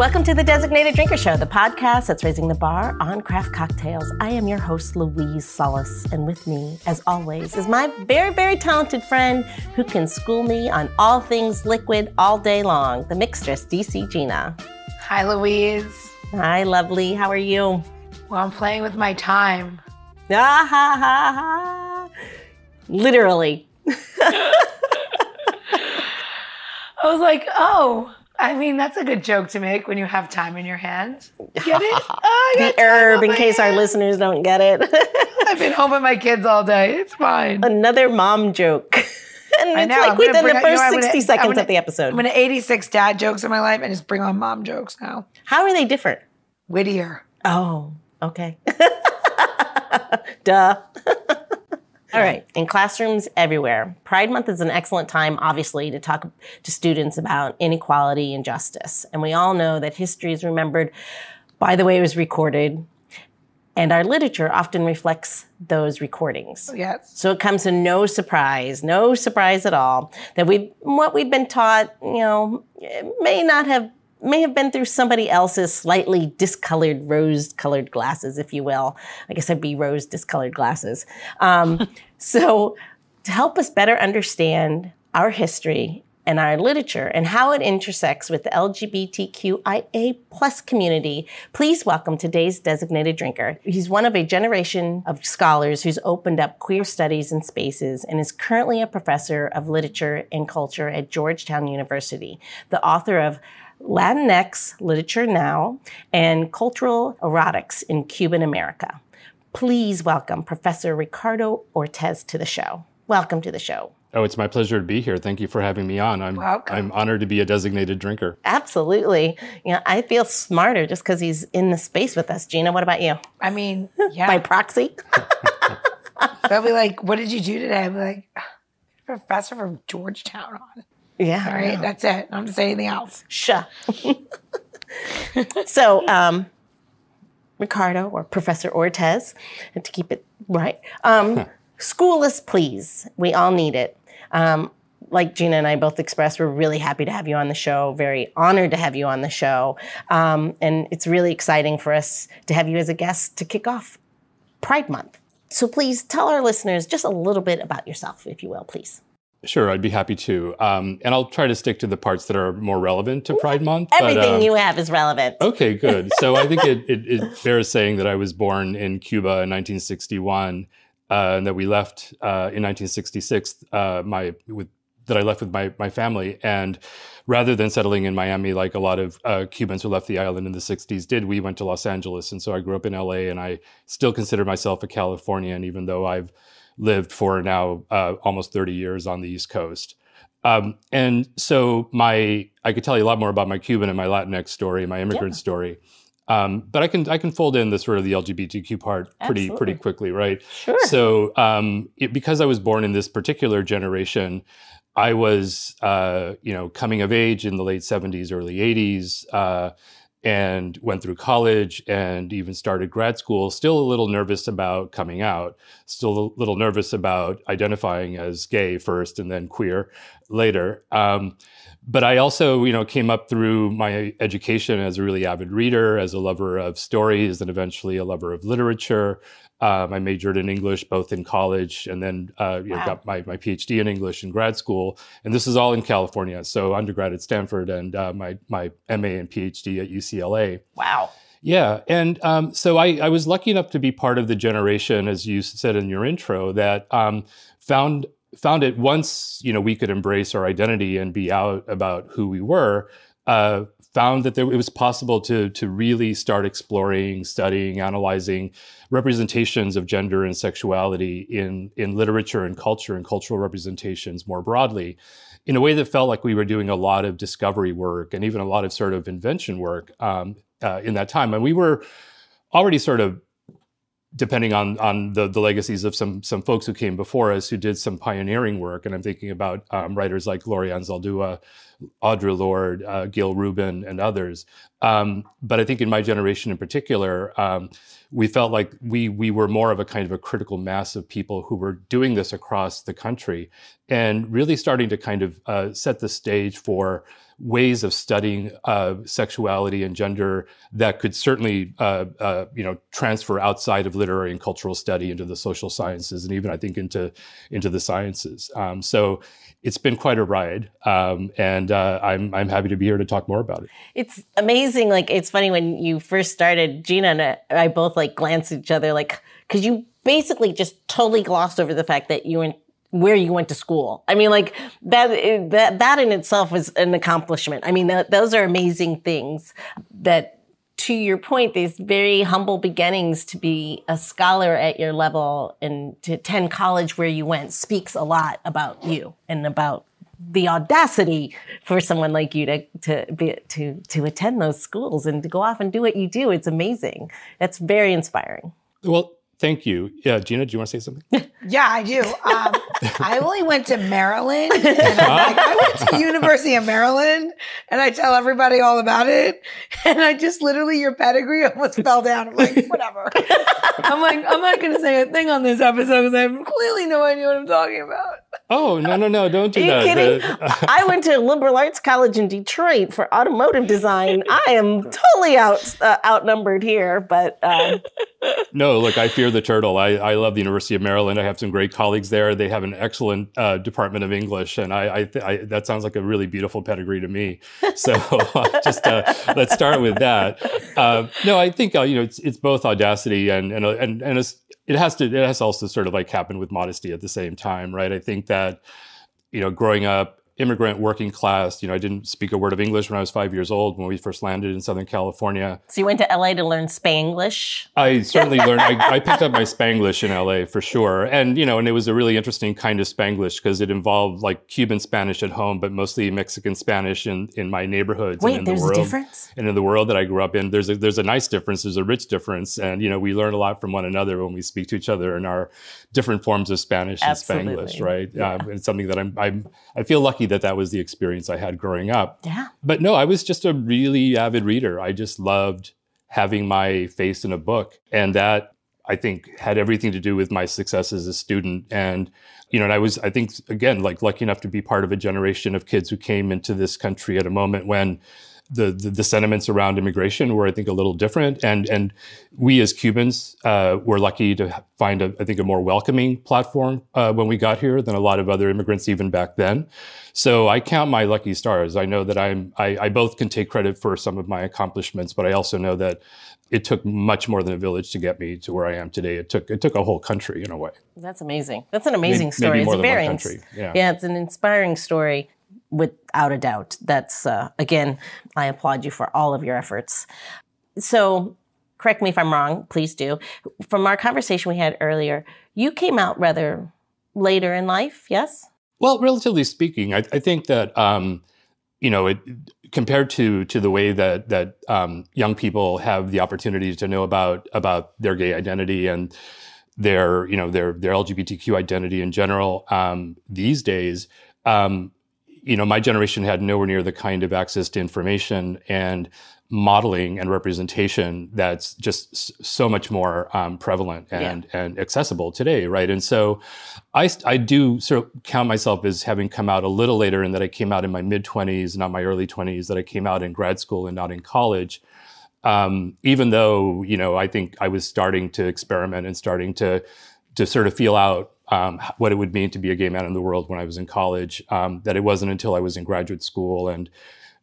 Welcome to the Designated Drinker Show, the podcast that's raising the bar on craft cocktails. I am your host, Louise Solis, and with me, as always, is my very, very talented friend who can school me on all things liquid all day long, the mixtress, DC Gina. Hi, Louise. Hi, lovely. How are you? Well, I'm playing with my time. Ah, ha, ha, ha. Literally. I was like, oh, I mean, that's a good joke to make when you have time in your hands. Get it? Oh, the herb, in case our listeners don't get it. I've been home with my kids all day. It's fine. Another mom joke. and I it's know, like within the first you know, 60 seconds gonna, of the episode. I'm going to 86 dad jokes in my life and just bring on mom jokes now. How are they different? Wittier. Oh, okay. Duh. All right. In classrooms everywhere, Pride Month is an excellent time, obviously, to talk to students about inequality and justice. And we all know that history is remembered by the way it was recorded. And our literature often reflects those recordings. Oh, yes. So it comes to no surprise, no surprise at all, that we what we've been taught, you know, may not have may have been through somebody else's slightly discolored, rose colored glasses, if you will. I guess I'd be rose discolored glasses. Um, so, to help us better understand our history and our literature and how it intersects with the LGBTQIA plus community, please welcome today's designated drinker. He's one of a generation of scholars who's opened up queer studies and spaces and is currently a professor of literature and culture at Georgetown University, the author of Latinx Literature Now, and Cultural Erotics in Cuban America. Please welcome Professor Ricardo Ortiz to the show. Welcome to the show. Oh, it's my pleasure to be here. Thank you for having me on. I'm Welcome. I'm honored to be a designated drinker. Absolutely. You know, I feel smarter just because he's in the space with us. Gina, what about you? I mean, yeah. By proxy. They'll be like, "What did you do today?" I'm like, "Professor from Georgetown on." Yeah. All right, that's it. I don't say anything else. Sure. so, um, Ricardo or Professor Ortiz, and to keep it right, um, school us, please. We all need it. Um, like Gina and I both expressed, we're really happy to have you on the show, very honored to have you on the show. Um, and it's really exciting for us to have you as a guest to kick off Pride Month. So please tell our listeners just a little bit about yourself, if you will, please. Sure, I'd be happy to. Um, and I'll try to stick to the parts that are more relevant to Pride Month. Everything but, um, you have is relevant. Okay, good. So I think it, it, it, bears saying that I was born in Cuba in 1961 uh, and that we left uh, in 1966 uh, my, with, that I left with my, my family. And rather than settling in Miami like a lot of uh, Cubans who left the island in the 60s did, we went to Los Angeles. And so I grew up in LA and I still consider myself a Californian, even though I've lived for now uh, almost 30 years on the East Coast. Um, and so my, I could tell you a lot more about my Cuban and my Latinx story, my immigrant yeah. story. Um, but I can I can fold in the sort of the LGBTQ part pretty Absolutely. pretty quickly, right? Sure. So um, it, because I was born in this particular generation, I was uh, you know coming of age in the late '70s, early '80s. Uh, and went through college and even started grad school, still a little nervous about coming out, still a little nervous about identifying as gay first and then queer later. Um, but I also, you know, came up through my education as a really avid reader, as a lover of stories, and eventually a lover of literature. Um, I majored in English both in college and then uh, you wow. know, got my, my PhD in English in grad school. And this is all in California. So undergrad at Stanford and uh, my, my MA and PhD at UCLA. Wow. Yeah. And um, so I, I, was lucky enough to be part of the generation, as you said in your intro, that um, found found it once you know we could embrace our identity and be out about who we were uh, found that there, it was possible to, to really start exploring, studying, analyzing representations of gender and sexuality in, in literature and culture and cultural representations more broadly in a way that felt like we were doing a lot of discovery work and even a lot of sort of invention work um, uh, in that time. And we were already sort of depending on on the, the legacies of some some folks who came before us who did some pioneering work, and I'm thinking about um, writers like Gloria Anzaldúa, Audre Lorde, uh, Gayle Rubin, and others. Um, but I think in my generation in particular, um, we felt like we we were more of a kind of a critical mass of people who were doing this across the country, and really starting to kind of uh, set the stage for ways of studying uh, sexuality and gender that could certainly, uh, uh, you know, transfer outside of literary and cultural study into the social sciences and even I think into into the sciences. Um, so it's been quite a ride, um, and uh, I'm I'm happy to be here to talk more about it. It's amazing. Like it's funny when you first started, Gina and I both like glanced at each other, like because you basically just totally glossed over the fact that you were where you went to school. I mean, like that that that in itself is an accomplishment. I mean, those are amazing things that to your point, these very humble beginnings to be a scholar at your level and to attend college where you went speaks a lot about you and about the audacity for someone like you to to be to to attend those schools and to go off and do what you do. It's amazing. That's very inspiring. Well, thank you. Yeah, Gina, do you want to say something? Yeah, I do. Um, I only went to Maryland. And like, I went to University of Maryland, and I tell everybody all about it. And I just literally, your pedigree almost fell down. I'm like, whatever. I'm like, I'm not going to say a thing on this episode because I have clearly no idea what I'm talking about. Oh no no no! Don't do Are you that. kidding? The- I went to liberal arts college in Detroit for automotive design. I am totally out uh, outnumbered here, but um, No, look, I fear the turtle. I, I love the University of Maryland. I have some great colleagues there. They have an excellent uh, Department of English, and I, I, th- I that sounds like a really beautiful pedigree to me. So just uh, let's start with that. Uh, no, I think uh, you know it's it's both audacity and and and and it's, it has to it has also sort of like happen with modesty at the same time, right? I think that you know growing up immigrant working class you know i didn't speak a word of english when i was five years old when we first landed in southern california so you went to LA to learn Spanglish. I certainly learned. I, I picked up my Spanglish in LA for sure, and you know, and it was a really interesting kind of Spanglish because it involved like Cuban Spanish at home, but mostly Mexican Spanish in in my neighborhoods and Wait, in there's the a world. difference. And in the world that I grew up in, there's a there's a nice difference. There's a rich difference, and you know, we learn a lot from one another when we speak to each other in our different forms of Spanish and Spanglish, right? Yeah. Uh, it's something that I'm I'm I feel lucky that that was the experience I had growing up Yeah. but no, I was just a really avid reader. I just loved having my face in a book. And that I think had everything to do with my success as a student. And, you know, and I was, I think, again, like lucky enough to be part of a generation of kids who came into this country at a moment when the, the, the sentiments around immigration were, I think, a little different. And, and we as Cubans uh, were lucky to find, a, I think, a more welcoming platform uh, when we got here than a lot of other immigrants even back then. So I count my lucky stars. I know that I'm, I, I both can take credit for some of my accomplishments, but I also know that it took much more than a village to get me to where I am today. It took, it took a whole country in a way. That's amazing. That's an amazing Maybe- story. maybe it's a very country. Yeah. yeah, it's an inspiring story without a doubt. That's uh, again, I applaud you for all of your efforts. So, correct me if I'm wrong, please do. From our conversation we had earlier, you came out rather later in life, yes? Well, relatively speaking, I, I think that um, you know, it, compared to to the way that that um, young people have the opportunity to know about about their gay identity and their you know their their LGBTQ identity in general um, these days, um, you know, my generation had nowhere near the kind of access to information and modeling and representation that's just so much more um, prevalent and and accessible today, right? And so, I I do sort of count myself as having come out a little later, in that I came out in my mid twenties, not my early twenties. That I came out in grad school and not in college. Um, even though you know, I think I was starting to experiment and starting to to sort of feel out um, what it would mean to be a gay man in the world when I was in college. Um, that it wasn't until I was in graduate school and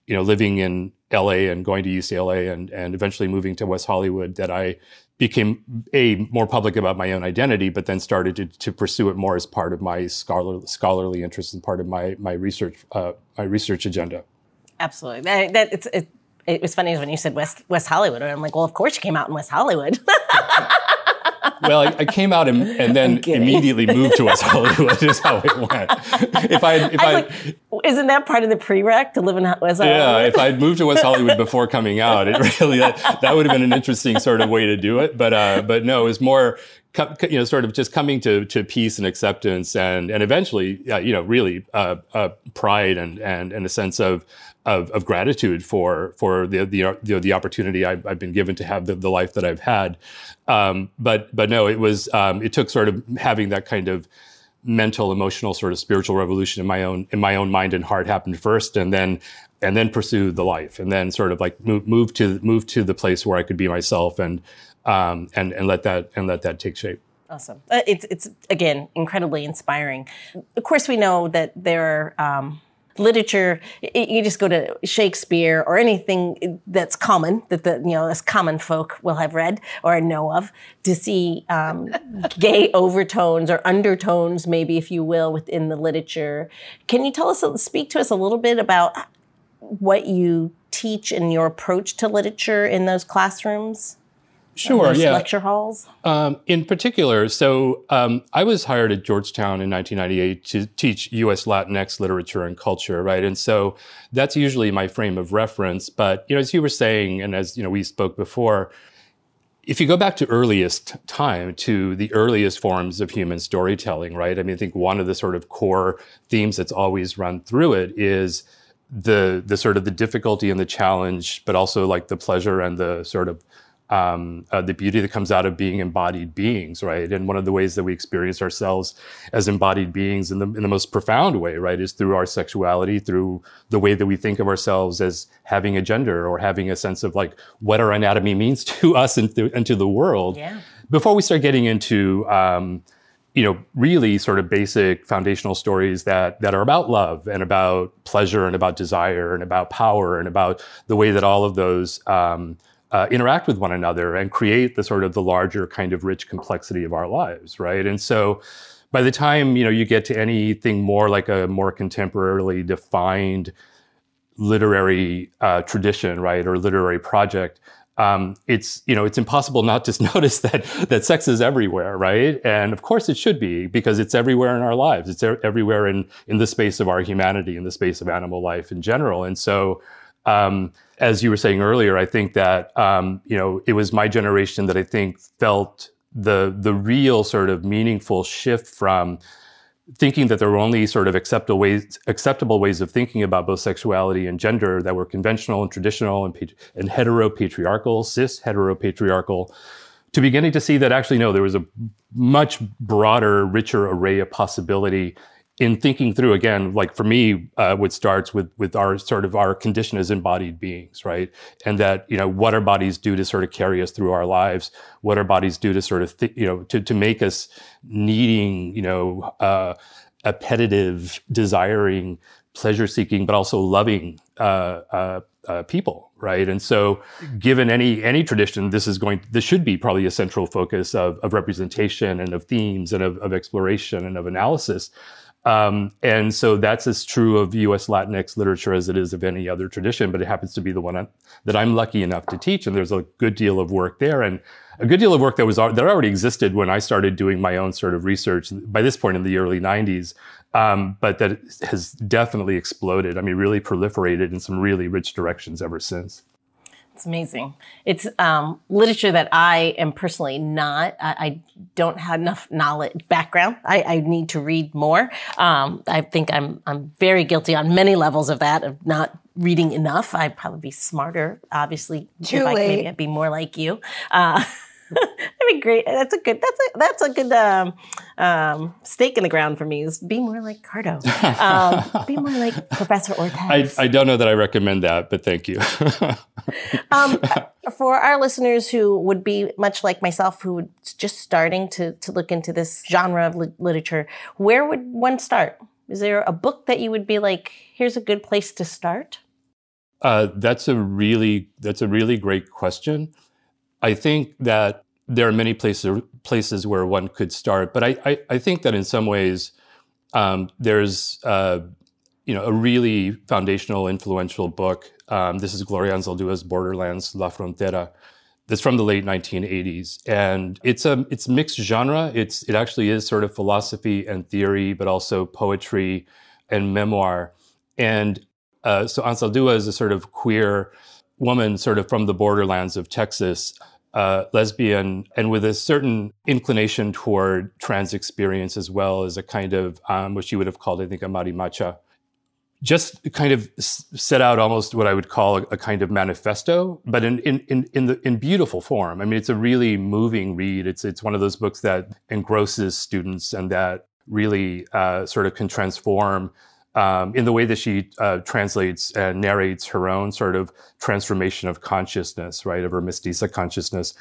you know living in LA and going to UCLA and and eventually moving to West Hollywood that I became a more public about my own identity, but then started to, to pursue it more as part of my scholar, scholarly interest and part of my my research uh, my research agenda. Absolutely. That, that it's it, it was funny when you said West West Hollywood, and I'm like, well, of course you came out in West Hollywood. Well, I, I came out and, and then immediately moved to West Hollywood. Is how it went. If I if I like, isn't that part of the prereq to live in West Hollywood? yeah, if I'd moved to West Hollywood before coming out, it really that, that would have been an interesting sort of way to do it. But uh, but no, it was more you know, sort of just coming to to peace and acceptance, and and eventually, uh, you know, really uh, uh, pride and and and a sense of of, of gratitude for for the the the, the opportunity I've, I've, been given to have the, the life that I've had. Um, but but no, it was um, it took sort of having that kind of mental, emotional, sort of spiritual revolution in my own in my own mind and heart happened first, and then and then pursue the life, and then sort of like move move to move to the place where I could be myself and um, and and let that and let that take shape. Awesome. Uh, it's it's again incredibly inspiring. Of course, we know that there are. Literature you just go to shakespeare or anything that's common that the you know as common folk will have read or know of to see um, gay overtones or undertones maybe if you will within the literature. Can you tell us speak to us a little bit about what you teach and your approach to literature in those classrooms Sure, yeah. Lecture halls? Um, in particular, so um, I was hired at Georgetown in 1998 to teach US Latinx literature and culture, right? And so that's usually my frame of reference. But, you know, as you were saying, and as, you know, we spoke before, if you go back to earliest time, to the earliest forms of human storytelling, right? I mean, I think one of the sort of core themes that's always run through it is the the sort of the difficulty and the challenge, but also like the pleasure and the sort of um, uh, the beauty that comes out of being embodied beings, right? And one of the ways that we experience ourselves as embodied beings in the, in the most profound way, right, is through our sexuality, through the way that we think of ourselves as having a gender or having a sense of like what our anatomy means to us and, th- and to the world. Yeah. Before we start getting into, um, you know, really sort of basic foundational stories that that are about love and about pleasure and about desire and about power and about the way that all of those um, uh, interact with one another and create the sort of the larger kind of rich complexity of our lives, right? And so by the time you know you get to anything more like a more contemporarily defined literary uh, tradition, right, or literary project, um, it's you know it's impossible not to notice that that sex is everywhere, right? And of course it should be because it's everywhere in our lives. It's everywhere in in the space of our humanity, in the space of animal life in general. And so um, as you were saying earlier, I think that um, you know it was my generation that I think felt the the real sort of meaningful shift from thinking that there were only sort of acceptable ways acceptable ways of thinking about both sexuality and gender that were conventional and traditional and, and heteropatriarchal, cis heteropatriarchal, to beginning to see that actually no, there was a much broader, richer array of possibility in thinking through again, like for me, uh, what starts with with our sort of our condition as embodied beings, right? And that you know what our bodies do to sort of carry us through our lives, what our bodies do to sort of th- you know to to make us needing you know uh, appetitive, desiring, pleasure seeking, but also loving uh, uh, uh, people, right? And so, given any any tradition, this is going this should be probably a central focus of, of representation and of themes and of, of exploration and of analysis. Um, and so that's as true of US Latinx literature as it is of any other tradition, but it happens to be the one that I'm lucky enough to teach. And there's a good deal of work there and a good deal of work that was that already existed when I started doing my own sort of research by this point in the early 90s. Um, but that has definitely exploded. I mean, really proliferated in some really rich directions ever since. It's amazing. It's um, literature that I am personally not. I, I, don't have enough knowledge background. I, I need to read more. Um, I think I'm I'm very guilty on many levels of that of not reading enough. I'd probably be smarter. Obviously, Too if. I, maybe I'd be more like you. Uh, That'd be great. That's a good. That's a that's a good um, um, stake in the ground for me. Is be more like Cardo. Um, be more like Professor Ortiz. I, I don't know that I recommend that, but thank you. um, for our listeners who would be much like myself, who would just starting to to look into this genre of li- literature, where would one start? Is there a book that you would be like, here's a good place to start? Uh, that's a really that's a really great question. I think that there are many places places where one could start, but I I, I think that in some ways um, there's uh, you know a really foundational, influential book. Um, this is Gloria Anzaldua's Borderlands La Frontera. That's from the late 1980s, and it's a it's mixed genre. It's it actually is sort of philosophy and theory, but also poetry and memoir. And uh, so Anzaldúa is a sort of queer woman sort of from the borderlands of Texas uh, lesbian and with a certain inclination toward trans experience as well as a kind of um, what she would have called, I think, a marimacha. Just kind of set out almost what I would call a, a kind of manifesto, but in, in, in, in, the, in beautiful form. I mean, it's a really moving read. It's, it's one of those books that engrosses students and that really uh, sort of can transform um, in the way that she uh, translates and narrates her own sort of transformation of consciousness, right, of her mestiza consciousness,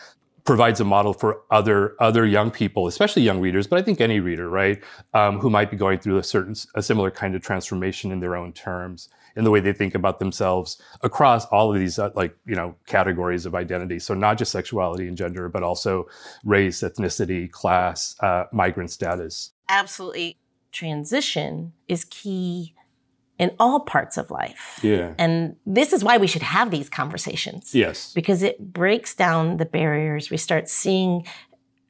provides a model for other other young people, especially young readers, but I think any reader, right, um, who might be going through a certain a similar kind of transformation in their own terms, in the way they think about themselves across all of these uh, like you know categories of identity. So not just sexuality and gender, but also race, ethnicity, class, uh, migrant status. Absolutely transition is key in all parts of life. Yeah. And this is why we should have these conversations. Yes. Because it breaks down the barriers. We start seeing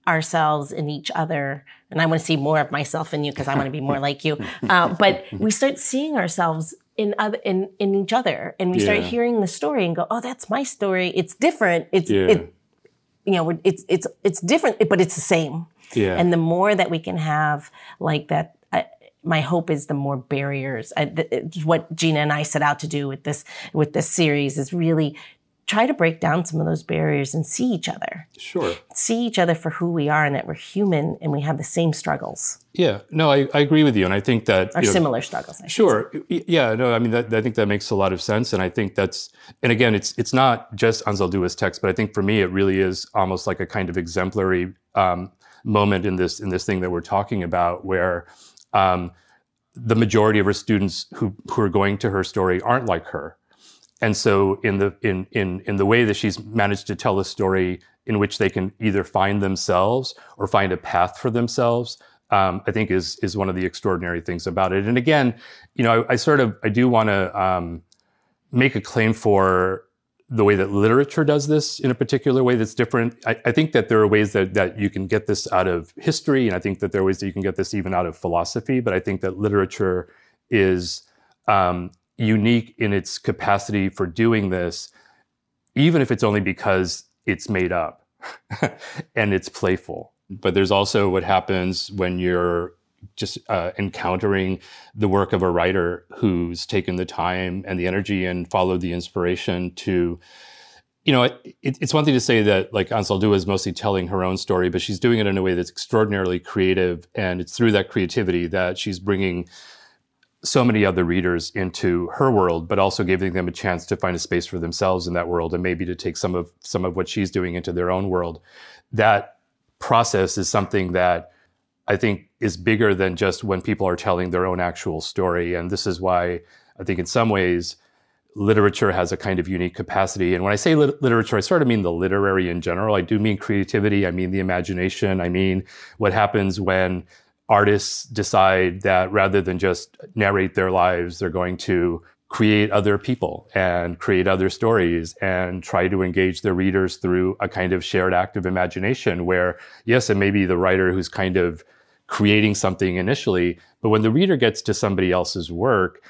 ourselves in each other. And I want to see more of myself in you because I want to be more like you. Uh, but we start seeing ourselves in other in, in each other and we start hearing the story and go, oh, that's my story. It's different. It's Yeah. it, you know, it's it's it's different, but it's the same. Yeah. And the more that we can have like that, my hope is the more barriers. I, th- it's what Gina and I set out to do with this with this series is really try to break down some of those barriers and see each other, sure. see each other for who we are, and that we're human and we have the same struggles Yeah. No, I, I agree with you, and I think that or you know, similar struggles. I Sure. Yeah. No. I mean, that, I think that makes a lot of sense, and I think that's. And again, it's it's not just Anzaldua's text, but I think for me, it really is almost like a kind of exemplary um, moment in this in this thing that we're talking about, where um, the majority of her students who who are going to her story aren't like her, and so in the in in in the way that she's managed to tell a story in which they can either find themselves or find a path for themselves um, I think is is one of the extraordinary things about it. And again, you know, I, I sort of I do want to um, make a claim for the way that literature does this in a particular way that's different. I, I think that there are ways that that you can get this out of history, and I think that there are ways that you can get this even out of philosophy. But I think that literature is um, unique in its capacity for doing this, even if it's only because it's made up and it's playful. But there's also what happens when you're just uh, encountering the work of a writer who's taken the time and the energy and followed the inspiration to you know, it, it's one thing to say that like Anzaldúa is mostly telling her own story, but she's doing it in a way that's extraordinarily creative, and it's through that creativity that she's bringing so many other readers into her world, but also giving them a chance to find a space for themselves in that world, and maybe to take some of some of what she's doing into their own world. That process is something that I think is bigger than just when people are telling their own actual story, and this is why I think in some ways literature has a kind of unique capacity. And when I say lit- literature, I sort of mean the literary in general. I do mean creativity. I mean the imagination. I mean what happens when artists decide that rather than just narrate their lives, they're going to create other people and create other stories and try to engage their readers through a kind of shared act of imagination where, yes, it may be the writer who's kind of creating something initially, but when the reader gets to somebody else's work,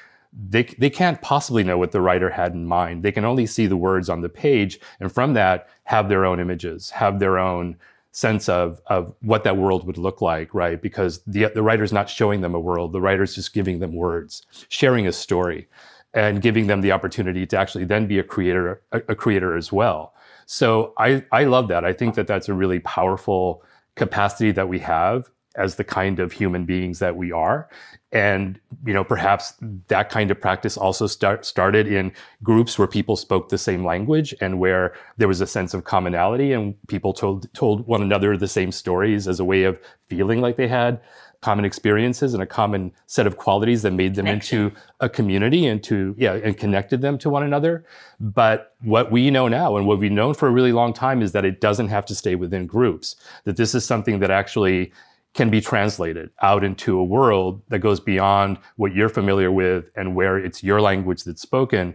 they, they can't possibly know what the writer had in mind. They can only see the words on the page, and from that, have their own images, have their own sense of, of what that world would look like, right? Because the, the writer's not showing them a world, the writer's just giving them words, sharing a story, and giving them the opportunity to actually then be a creator, a, a creator as well. So I, I love that. I think that that's a really powerful capacity that we have as the kind of human beings that we are. And you know perhaps that kind of practice also start, started in groups where people spoke the same language and where there was a sense of commonality and people told told one another the same stories as a way of feeling like they had common experiences and a common set of qualities that made them into a community and to yeah and connected them to one another. But what we know now and what we've known for a really long time is that it doesn't have to stay within groups that this is something that actually can be translated out into a world that goes beyond what you're familiar with and where it's your language that's spoken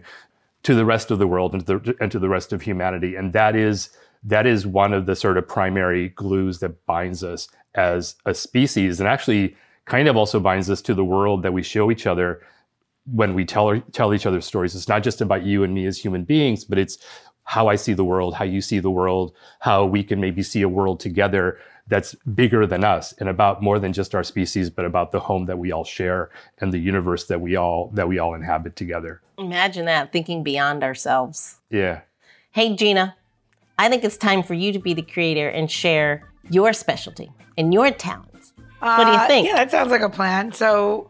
to the rest of the world and to the, and to the rest of humanity. And that is that is one of the sort of primary glues that binds us as a species, and actually kind of also binds us to the world that we show each other when we tell tell each other stories. It's not just about you and me as human beings, but it's how I see the world, how you see the world, how we can maybe see a world together that's bigger than us and about more than just our species, but about the home that we all share and the universe that we all that we all inhabit together. Imagine that, thinking beyond ourselves. Yeah. Hey, Gina, I think it's time for you to be the creator and share your specialty and your talents. What do you Uh, think? Yeah, that sounds like a plan. So,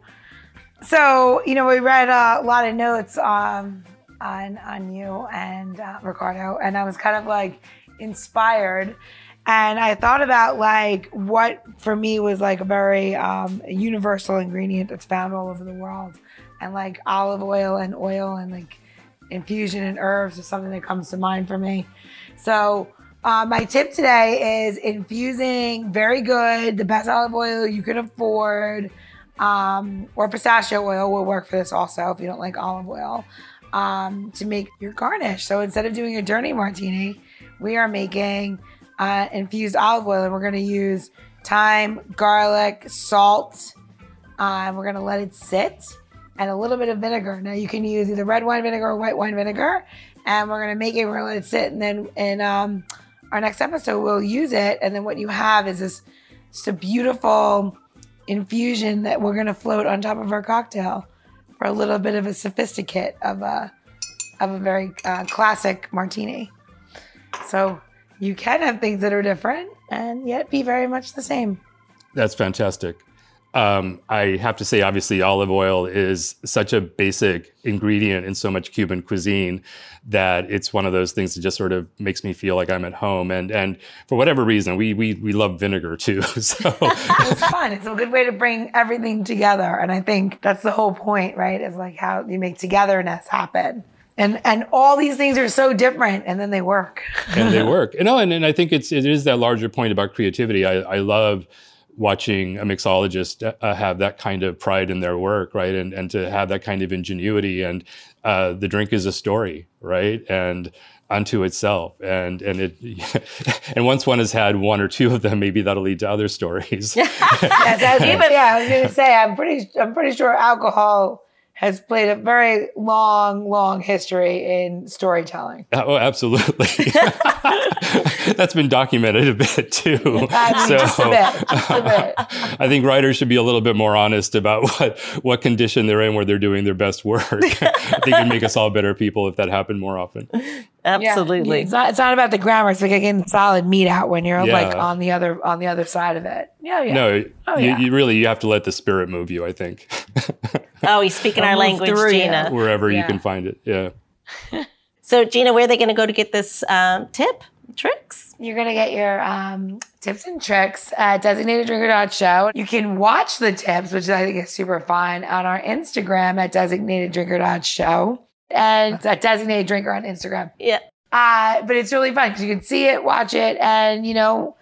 so you know, we read uh, a lot of notes um, on on you and uh, Ricardo, and I was kind of like inspired, and I thought about like what for me was like a very um, universal ingredient that's found all over the world, and like olive oil and oil and like infusion and herbs is something that comes to mind for me. So. Uh, my tip today is infusing very good, the best olive oil you can afford, um, or pistachio oil will work for this also if you don't like olive oil, um, to make your garnish. So instead of doing a dirty martini, we are making uh, infused olive oil and we're going to use thyme, garlic, salt. Uh, we're going to let it sit and a little bit of vinegar. Now you can use either red wine vinegar or white wine vinegar. And we're going to make it, we're going to let it sit. And then in um, our next episode, we'll use it. And then what you have is this just a beautiful infusion that we're going to float on top of our cocktail for a little bit of a sophisticate of a, of a very uh, classic martini. So you can have things that are different and yet be very much the same. That's fantastic. Um, I have to say, obviously, olive oil is such a basic ingredient in so much Cuban cuisine that it's one of those things that just sort of makes me feel like I'm at home. And and for whatever reason, we we we love vinegar too. So it's fun. It's a good way to bring everything together. And I think that's the whole point, right? Is like how you make togetherness happen. And and all these things are so different and then they work. and they work. You know, and, and I think it's it is that larger point about creativity. I, I love watching a mixologist uh, have that kind of pride in their work, right? And and to have that kind of ingenuity. And uh, the drink is a story, right? And unto itself. And and it and once one has had one or two of them, maybe that'll lead to other stories. Yes, was, yeah, I was going to say I'm pretty I'm pretty sure alcohol has played a very long, long history in storytelling. Uh, oh, absolutely. That's been documented a bit too. I mean, just a bit, just a bit. I think writers should be a little bit more honest about what what condition they're in where they're doing their best work. I think it'd make us all better people if that happened more often. Absolutely. Yeah. It's not it's not about the grammar, it's like getting solid meat out when you're Yeah. like on the other on the other side of it. Yeah, yeah. No, Oh, you, yeah. you really you have to let the spirit move you. I think Oh, he's speaking our language, through you. Gina. wherever you can find it. Yeah. So, Gina, where are they going to go to get this um, tip, tricks? You're gonna get your um, tips and tricks at Designated Drinker Show. You can watch the tips, which I think is super fun, on our Instagram at Designated Drinker Show, and at Designated Drinker on Instagram. Yeah. Uh, but it's really fun because you can see it, watch it, and you know,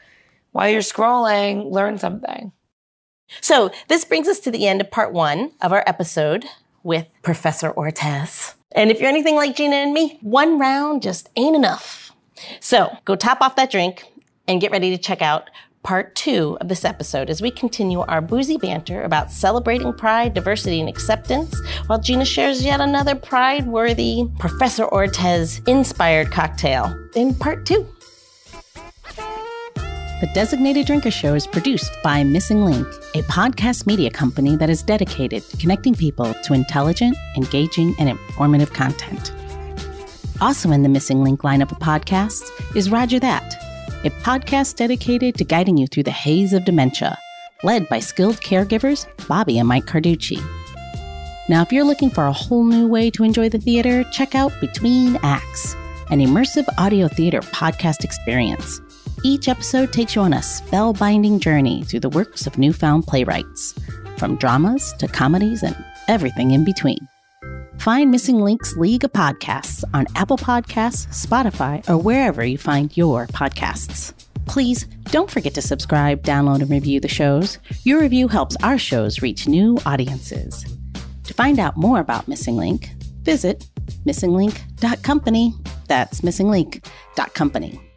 while you're scrolling, learn something. So, this brings us to the end of part one of our episode with Professor Ortiz. And if you're anything like Gina and me, one round just ain't enough. So, go top off that drink and get ready to check out part two of this episode as we continue our boozy banter about celebrating pride, diversity, and acceptance, while Gina shares yet another pride worthy Professor Ortiz inspired cocktail in part two. The Designated Drinker Show is produced by Missing Link, a podcast media company that is dedicated to connecting people to intelligent, engaging, and informative content. Also in the Missing Link lineup of podcasts is Rodger That, a podcast dedicated to guiding you through the haze of dementia, led by skilled caregivers Bobbi and Mike Carducci. Now, if you're looking for a whole new way to enjoy the theater, check out Between Acts, an immersive audio theater podcast experience. Each episode takes you on a spellbinding journey through the works of newfound playwrights, from dramas to comedies and everything in between. Find Missing Links League of Podcasts on Apple Podcasts, Spotify, or wherever you find your podcasts. Please don't forget to subscribe, download, and review the shows. Your review helps our shows reach new audiences. To find out more about Missing Link, visit missinglink.company. That's missinglink.company.